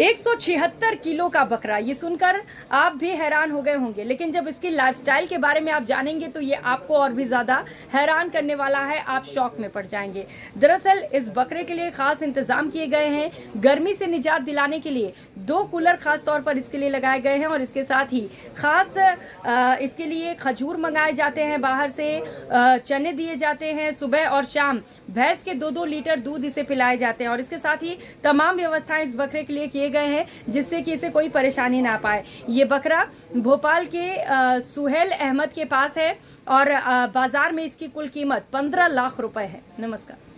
176 kilo का बकरा। ये सुनकर आप भी हैरान हो गए होंगे। लेकिन जब इसकी लाइफस्टाइल के बारे में आप जानेंगे तो ये आपको और भी ज़्यादा हैरान करने वाला है। आप शौक में पड़ जाएँगे। दरअसल, इस बकरे के लिए खास इंतज़ाम किए गए हैं गर्मी से निजात दिलाने के लिए। दो कूलर खास तौर पर इसके लिए लगाए गए हैं और इसके साथ ही खास इसके लिए खजूर मंगाए जाते हैं बाहर से। चने दिए जाते हैं सुबह और शाम। भैंस के दो दो लीटर दूध इसे पिलाए जाते हैं और इसके साथ ही तमाम व्यवस्थाएँ इस बकरे के लिए किए गए हैं जिससे कि इसे कोई परेशानी ना पाए। ये बकरा भोपाल के सुहेल अहमद के पास है और बाज़ार में इसकी कुल कीमत पंद्रह लाख रुपए है। नमस्कार।